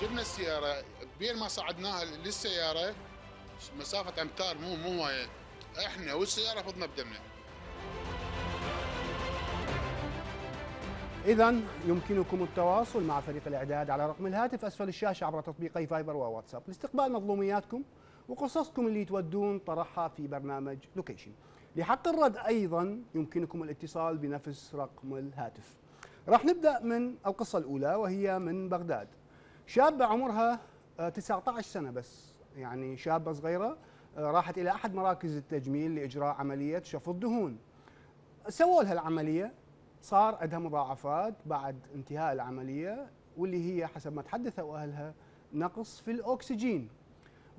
جبنا السيارة بين ما صعدناها للسياره مسافة أمتار مو مو هوايه إحنا والسيارة فضنا بدمنا. إذا يمكنكم التواصل مع فريق الإعداد على رقم الهاتف أسفل الشاشة عبر تطبيقي فايبر وواتساب. لاستقبال مظلومياتكم وقصصكم اللي تودون طرحها في برنامج لوكيشن. لحق الرد أيضا يمكنكم الاتصال بنفس رقم الهاتف. راح نبدأ من القصة الأولى وهي من بغداد. شابة عمرها آه، 19 سنة بس. يعني شابة صغيرة آه، راحت إلى أحد مراكز التجميل لإجراء عملية شفط دهون. سووا لها العملية. صار عندها مضاعفات بعد انتهاء العملية واللي هي حسب ما تحدثوا أهلها نقص في الأكسجين.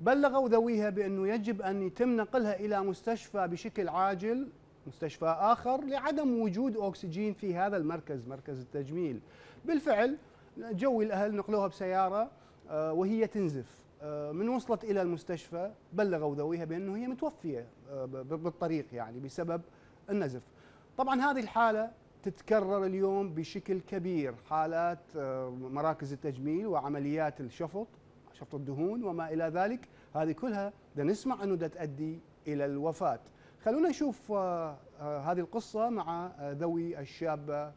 بلغوا ذويها بأنه يجب أن يتم نقلها إلى مستشفى بشكل عاجل مستشفى آخر لعدم وجود أكسجين في هذا المركز مركز التجميل. بالفعل جوي الأهل نقلوها بسيارة آه، وهي تنزف. آه، من وصلت إلى المستشفى بلغوا ذويها بأنه هي متوفية آه، بالطريق يعني بسبب النزف. طبعا هذه الحالة تتكرر اليوم بشكل كبير حالات مراكز التجميل وعمليات الشفط شفط الدهون وما إلى ذلك. هذه كلها دا نسمع أنه دا تؤدي إلى الوفاة. خلونا نشوف هذه القصة مع ذوي الشابة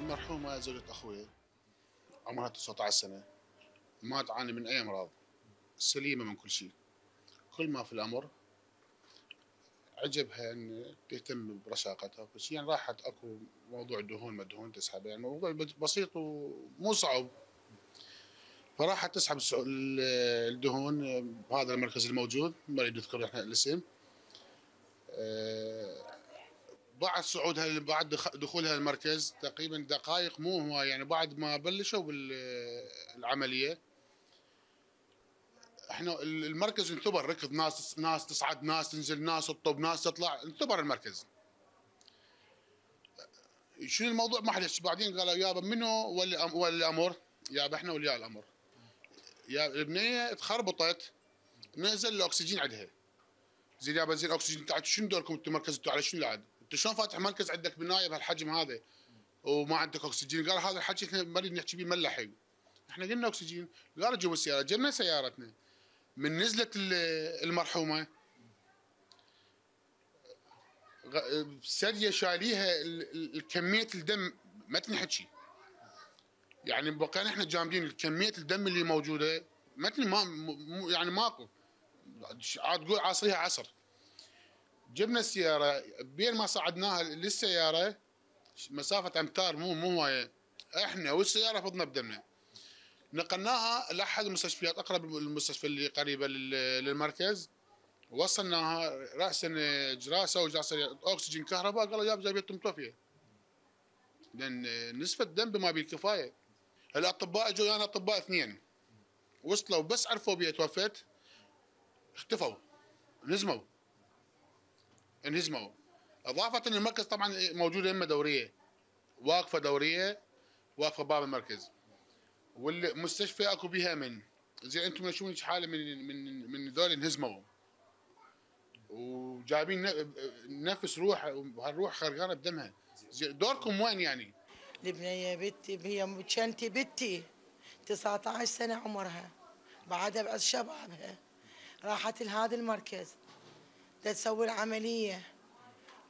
المرحومة زوجة أخوي عمرها 19 سنة. ما تعاني من أي أمراض؟ سليمة من كل شيء. كل ما في الأمر عجبها إن تهتم برشاقتها وكل شيء. يعني راحت أكو موضوع دهون ما دهون تسحب يعني موضوع بسيط ومو صعب. فراحت تسحب الدهون بهذا المركز الموجود. ما نريد نذكر إحنا الاسم. بعد صعودها بعد دخ- دخولها المركز تقريبا دقائق مو هو يعني بعد ما بلشوا بالعملية. إحنا ال- المركز انتبر ركض ناس ناس تصعد ناس تنزل ناس تطب ناس تطلع انتبر المركز. شنو الموضوع؟ ما حد بعدين قالوا يابا منو؟ ولي ولي الامر يابا إحنا ولياء الامر يا البنيه تخربطت نزل الأكسجين عندها. زين يابا زين اكسجين تعال شنو دوركم أنتم مركز أنتم على شنو قاعد؟ أنت شلون فاتح مركز عندك بنايه بهالحجم هذا؟ وما عندك اكسجين قال هذا الحكي إحنا ما نريد نحكي بيه ملحق. إحنا قلنا اكسجين قالوا جيبوا السيارة. جبنا سيارتنا. من نزلت ال- المرحومة. سرية شاليها ال- ال- كميه الدم. ما تنحكي يعني بقينا إحنا جامدين. كميه الدم اللي موجودة ما يعني ماكو. عاد تقول عصريها عصر. جبنا السيارة بين ما صعدناها للسيارة مسافة أمتار مو مو هوايه إحنا والسيارة فضنا بدمنا. نقلناها لأحد المستشفيات أقرب المستشفى اللي قريبة لل- للمركز. وصلناها راسا اجراء سريع أكسجين كهرباء قالوا يا جايبتهم متوفيه لأن نسبة الدم بما بالكفاية. الأطباء اجوا أنا اطباء اثنين. وصلوا بس عرفوا بيها توفت اختفوا. انهزموا انهزموا إضافة إن المركز طبعا موجوده يمه دورية واقفة دورية واقفة باب المركز. والمستشفى أكو بها من. زين أنتم شو حالة من من من ذول انهزموا وجايبين نفس روح وهالروح خرقانة بدمها. دوركم وين يعني؟ البنية بنتي هي شنتي بنتي 19 سنة عمرها. بعدها بعد شبابها. راحت لهذا المركز. تسوي العملية.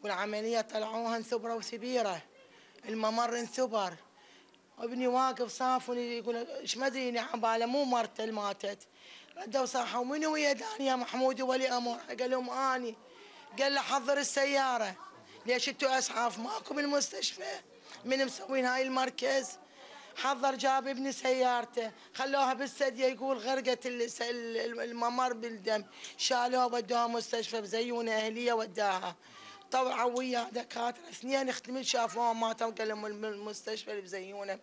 والعملية طلعوها انثبرة وثبيرة الممر انثبر. ابني واقف صافوني يقول إيش ما أدري نعم باله مو مرته اللي ماتت. ردوا صاحوا منو ويا داني يا محمود ولي أمر قال لهم أني. قال له حضر السيارة. ليش أنتوا أسعاف؟ ماكو بالمستشفى من مسوين هاي المركز؟ حضر جاب ابني سيارته خلوها بالسديه يقول غرقت الممر بالدم شالوها ودوها مستشفى بزيونه أهلية وداها. طلعوا ويا دكاترة اثنين اختمين شافوها ماتوا قال لهم الم- المستشفى اللي بزيونه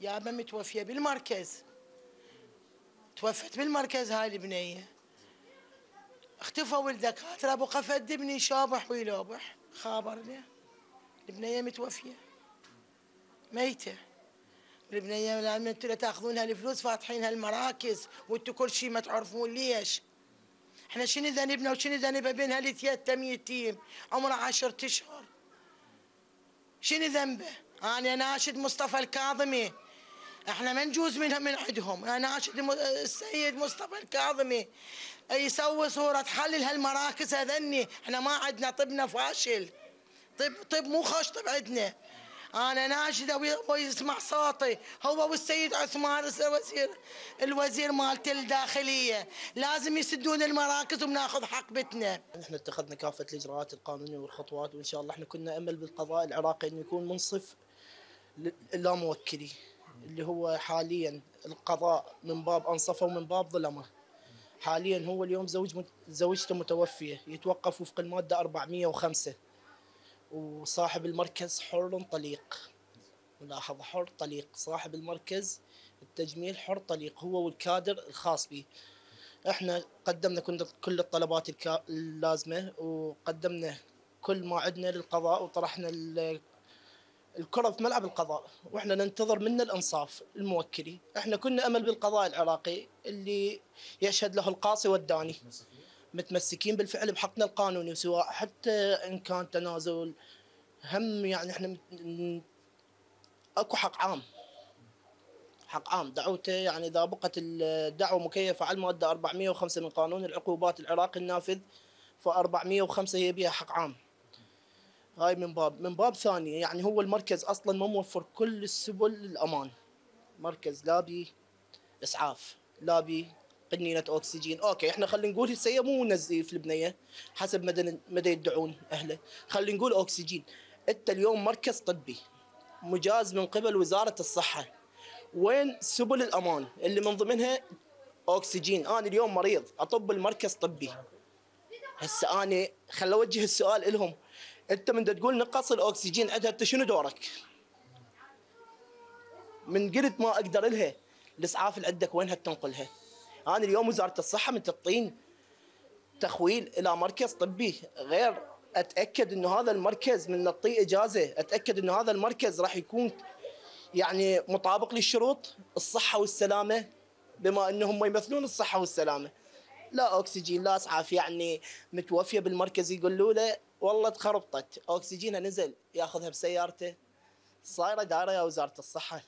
يابا متوفية بالمركز. توفت بالمركز هاي البنية. اختفوا الدكاتره أبو قفد ابني شابح ويلوبح خابرنا البنية متوفية. ميتة. البنية لما أنتوا تاخذونها الفلوس فاتحينها المراكز وانتوا كل شيء ما تعرفون ليش. إحنا شنو ذنبنا وشنو ذنب بينها اللي تيتم يتيم عمره عشرة أشهر. شنو ذنبه؟ أنا ناشد مصطفى الكاظمي. إحنا ما نجوز منها من عندهم. أنا ناشد السيد مصطفى الكاظمي. يسوي صورة حل لهالمراكز هذني. إحنا ما عندنا طبنا فاشل. طب طب مو خوش طب عندنا. أنا ناشده وي- ويسمع صوتي. هو والسيد عثمان الوزير الوزير مالت الداخلية. لازم يسدون المراكز وبناخذ حق بتنا إحنا اتخذنا كافة الإجراءات القانونية والخطوات وإن شاء الله إحنا كنا أمل بالقضاء العراقي إنه يكون منصف لا موكلي اللي هو حاليا القضاء من باب أنصفه ومن باب ظلمه. حاليا هو اليوم زوج زوجته متوفية يتوقف وفق المادة 405 وصاحب المركز حر طليق. ملاحظة حر طليق. صاحب المركز التجميل حر طليق هو والكادر الخاص به. إحنا قدمنا كل الطلبات اللازمة وقدمنا كل ما عندنا للقضاء وطرحنا ال- الكرة في ملعب القضاء. وإحنا ننتظر منه الإنصاف الموكلي. إحنا كنا أمل بالقضاء العراقي اللي يشهد له القاصي والداني. متمسكين بالفعل بحقنا القانوني سواء حتى إن كان تنازل هم يعني إحنا أكو حق عام. حق عام. دعوته يعني إذا بقت الدعوة مكيفة على المادة 405 من قانون العقوبات العراقي النافذ ف 405 هي بها حق عام. هاي من باب. من باب ثاني يعني هو المركز أصلا ما موفر كل السبل للأمان. مركز لا بي إسعاف لا بي قنينه أكسجين. okay إحنا خلينا نقول هسه مو نزيف البنيه حسب مدى مدى يدعون أهله. خلينا نقول أكسجين. أنت اليوم مركز طبي مجاز من قبل وزارة الصحة. وين سبل الأمان؟ اللي من ضمنها أكسجين. أنا اليوم مريض أطب المركز طبي. هسه أنا خل أوجه السؤال لهم أنت من تقول نقص الأكسجين عندها أنت شنو دورك؟ من قلت ما أقدر لها الإسعاف اللي عندك وينها تنقلها؟ أنا اليوم وزارة الصحة من تعطين تخويل إلى مركز طبي. غير أتأكد إنه هذا المركز من نعطيه إجازة. أتأكد إنه هذا المركز راح يكون يعني مطابق للشروط الصحة والسلامة بما إنهم يمثلون الصحة والسلامة. لا أكسجين لا أسعاف يعني متوفية بالمركز يقولوا له والله تخربطت. اكسجينها نزل ياخذها بسيارته. صايرة دايرة يا وزارة الصحة.